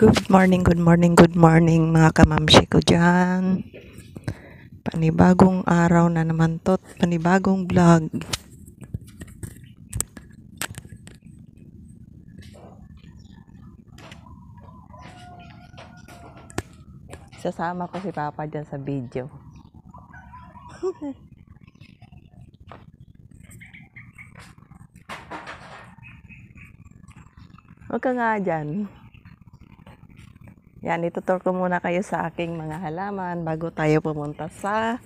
Good morning, good morning, good morning mga kamamshi ko dyan. Panibagong araw na naman to, panibagong vlog. Sasama ko si Papa dyan sa video. Huwag ka nga dyan. Yan, itutur ko muna kayo sa aking mga halaman bago tayo pumunta sa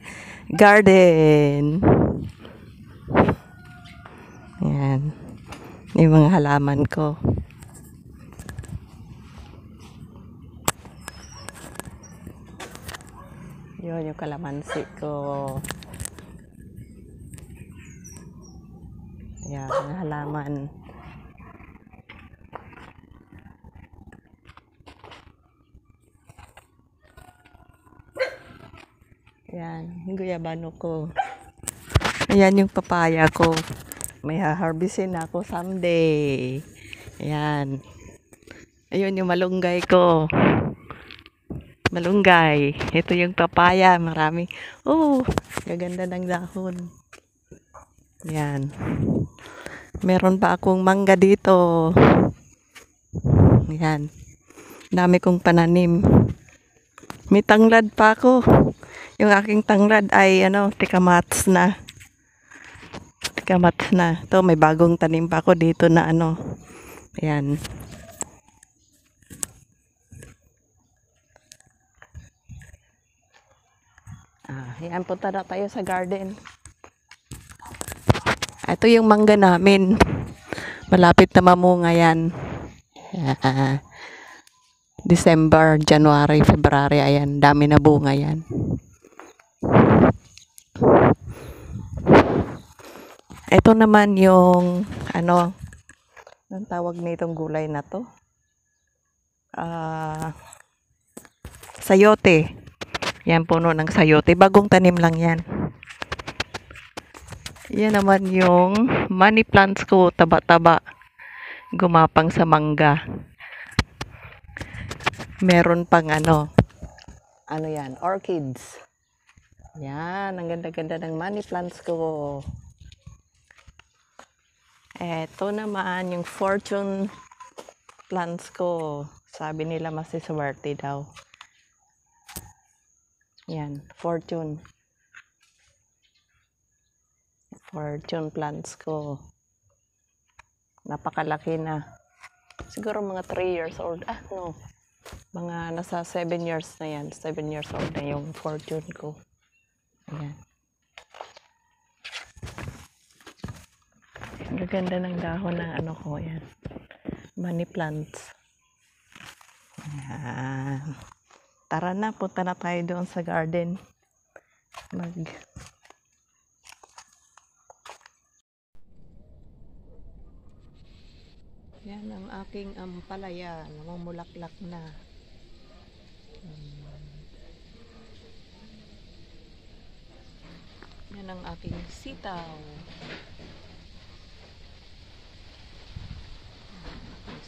garden. Yan. Yung mga halaman ko. Yun, yung kalamansi ko. Yan, halaman. Yan, yung guyabano ko. Ayan yung papaya ko. May haharbisin ako someday. Ayan. Ayun yung malunggay ko. Malunggay. Ito yung papaya. Marami. Oh, gaganda ng dahon. Yan. Meron pa akong mangga dito. Yan. Dami kong pananim. May tanglad pa ako. Yung aking tanglad ay ano, tikamats na. Tikamats na. To may bagong tanim pa ako dito na ano. Ayan. Ah, ayan, punta na tayo sa garden. Ito yung mangga namin. Malapit na mamunga yan. Ah, December, January, February, ayan, dami na bunga yan. Ito naman yung, ano, ang tawag nitong gulay na to? Ah, sayote. Yan, puno ng sayote. Bagong tanim lang yan. Yan naman yung money plants ko, taba-taba. Gumapang sa mangga. Meron pang ano, ano yan, orchids. Yan, ang ganda-ganda ng money plants ko. Eto naman yung fortune plants ko. Sabi nila masiswerte daw. Yan, fortune. Fortune plants ko. Napakalaki na. Siguro mga 3 years old. Ah, no. Mga nasa 7 years na yan. 7 years old na yung fortune ko. Ayan. Ang ganda ng dahon ng ano ko. Ayan. Money plants. Ayan. Tara na, punta na tayo doon sa garden. Mag... Yan ang aking ampalaya. Namumulaklak na. Hmm. Yan ang aking sitaw.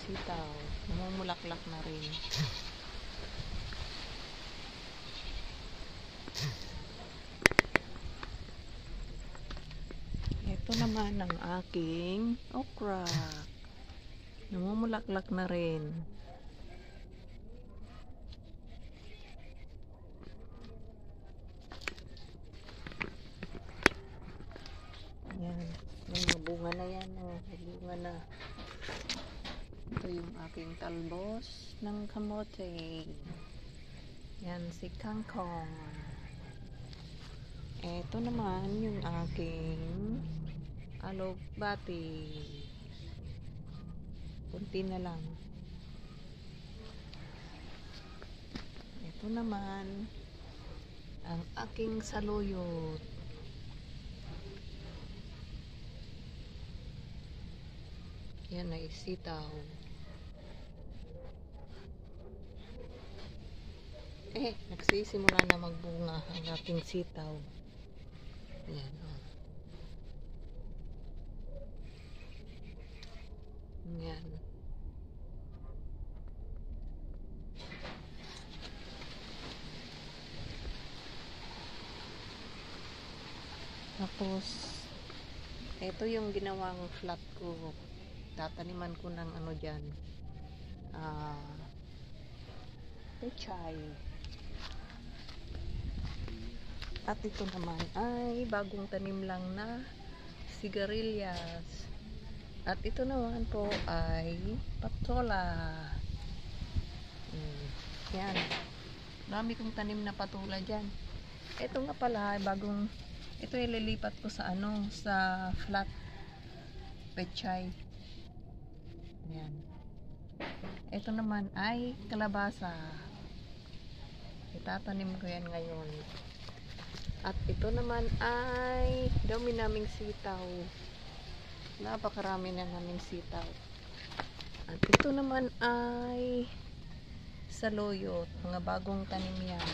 Sitaw. Namumulaklak na rin. Ito naman ang aking okra. Namumulaklak na rin. Yan. May mga bunga na yan. Oh. May bunga na. Ito yung aking talbos ng kamote. Yan si kangkong. Ito naman yung aking alogbati. Kunti na lang. Ito naman ang aking saluyot. Yan ay sitaw. Eh, nagsisimula na magbunga ang ating sitaw. Yan. Oh. Yan. Tapos, ito yung ginawang flat ko Tataniman ko ng ano dyan. Ah, pechay. At ito naman ay bagong tanim lang na sigarilyas. At ito naman po ay patola. Hmm. Yan. Dami kong tanim na patula dyan. Ito nga pala, bagong, ito ililipat ko sa ano, sa flat pechay. Yan. Ito naman ay kalabasa. Itatanim ko yan ngayon. At ito naman ay dami naming sitaw. Napakarami na naming sitaw. At ito naman ay saluyot. Mga bagong tanim yan.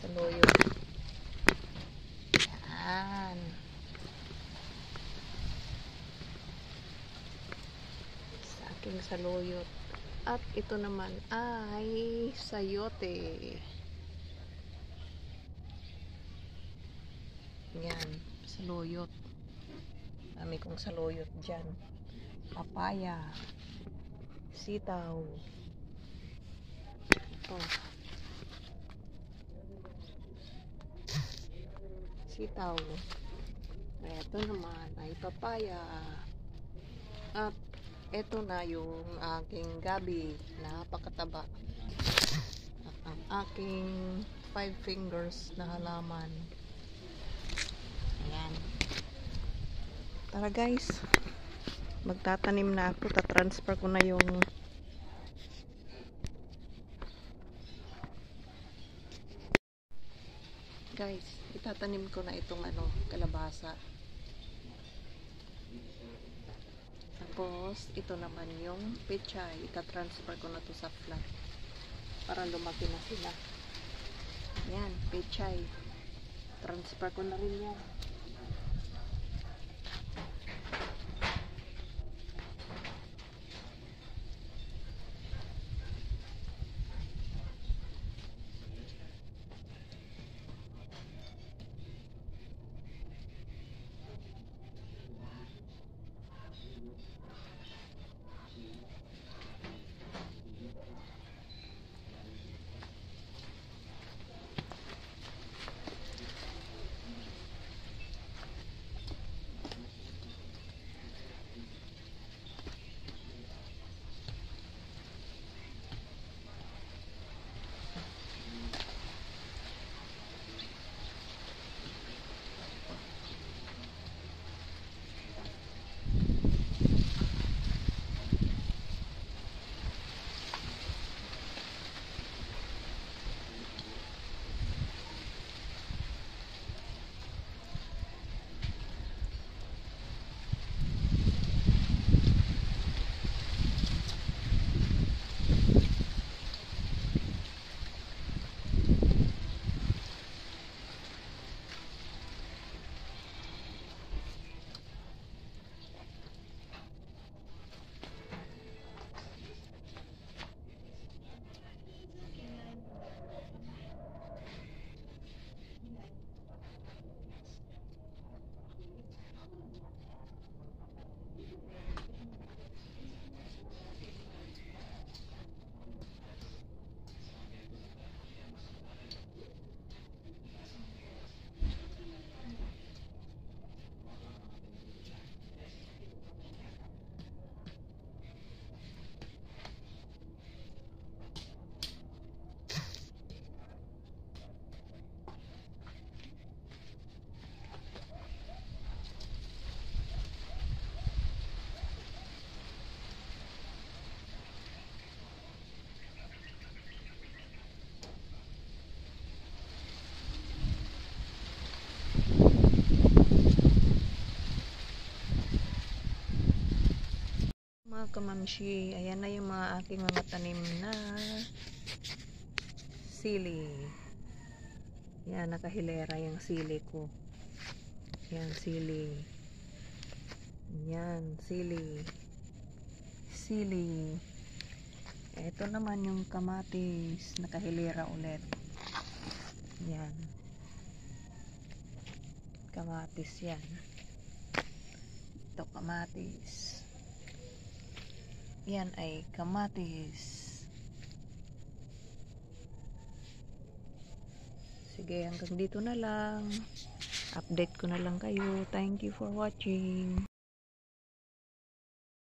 Saluyot. Yan. Sa aking saluyot. At ito naman ay sayote. Yan. Saluyot. Dami kong saluyot dyan. Papaya. Sitaw. Ito. Sitaw. Ito naman ay papaya. At ito na yung aking gabi. Napakataba. At ang aking five fingers na halaman. Ayan. Tara guys. Magtatanim na ako. Ta-transfer ko na yung guys, itatanim ko na itong ano, kalabasa. Tapos, ito naman yung pechay. Ita-transfer ko na to sa flat. Para lumaki na sila. Yan, pechay. Transfer ko na rin yan. Mga kamamshi, ayan na yung mga aking mga tanim na sili. Yan, nakahilera yung sili ko. Yan, sili. Yan, sili. Sili. Ito naman yung kamatis, nakahilera ulit. Yan. kamatis yan. Ito kamatis. Yan ay kamatis. Sige, hanggang dito na lang. Update ko na lang kayo. Thank you for watching.